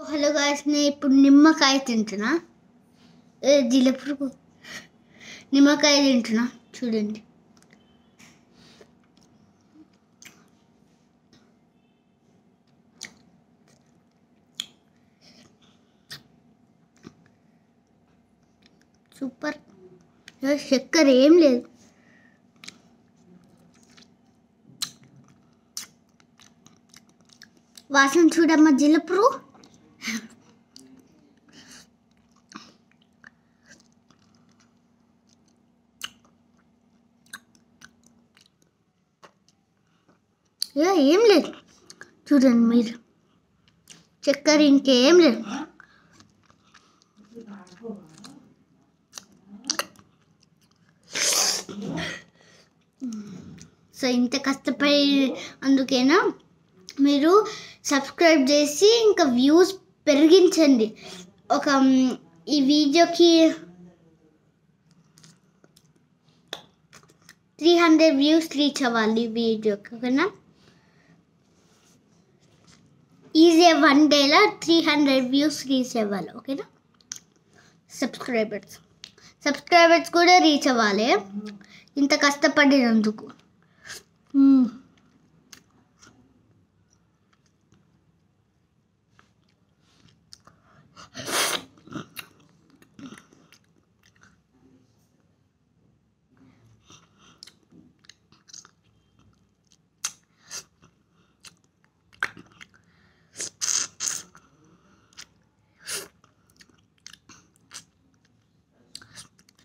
Hello guys నేను ఇప్పుడు నిమ్మకాయ తింటున్నా. ఏ నిమ్మకాయ తింటున్నా. చూడండి. సూపర్. చక్కెర ఏం లేదు. వాసన చూడమ్మా జీలపురుగు ఏ, ఏం లేదు. చూడండి మీరు. చక్కెర ఇంకేం లేదు. సో ఇంత కష్టపడి అందుకేనా మీరు సబ్స్క్రైబ్ చేసి ఇంకా వ్యూస్ పెరిగించండి. ఒక ఈ వీడియోకి త్రీ హండ్రెడ్ వ్యూస్ రీచ్ అవ్వాలి ఈ వీడియోకి ఓకేనా? ఈజీ వన్ డేలో త్రీ హండ్రెడ్ వ్యూస్ రీచ్ అవ్వాలి ఓకేనా? సబ్స్క్రైబర్స్ సబ్స్క్రైబర్స్ కూడా రీచ్ అవ్వాలి. ఇంత కష్టపడినందుకు. Hmm.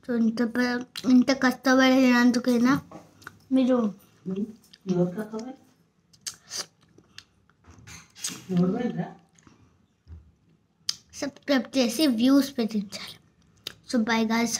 సో ఇంత ప- ఇంత కష్టపడినందుకైనా మీరు ఎవరు కాకపోయి ఎవరు పోయిండ్రా సబ్స్క్రైబ్ చేసి వ్యూస్ పెట్టించాలి సో బై గాయస్